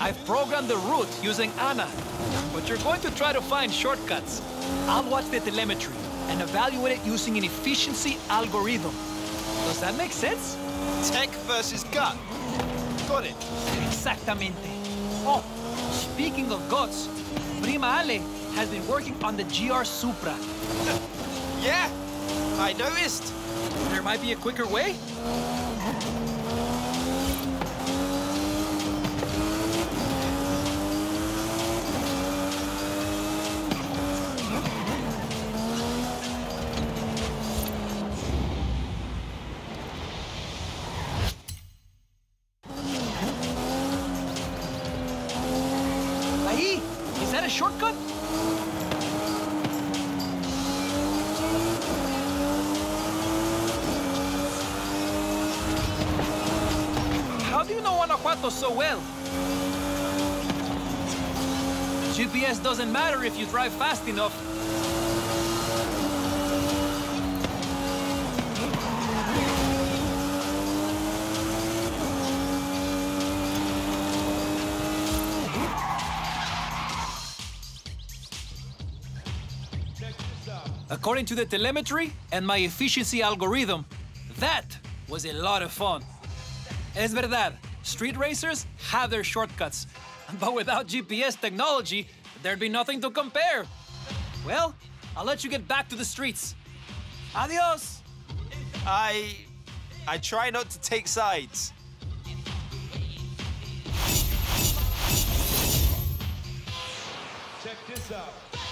I've programmed the route using ANNA, but you're going to try to find shortcuts. I'll watch the telemetry and evaluate it using an efficiency algorithm. Does that make sense? Tech versus gut. Got it. Exactamente. Oh, speaking of guts, Prima Ale has been working on the GR Supra. Yeah, I noticed. There might be a quicker way? That a shortcut? How do you know Guanajuato so well? GPS doesn't matter if you drive fast enough. According to the telemetry and my efficiency algorithm, that was a lot of fun. Es verdad, street racers have their shortcuts, but without GPS technology, there'd be nothing to compare. Well, I'll let you get back to the streets. Adios! I... I try not to take sides. Check this out.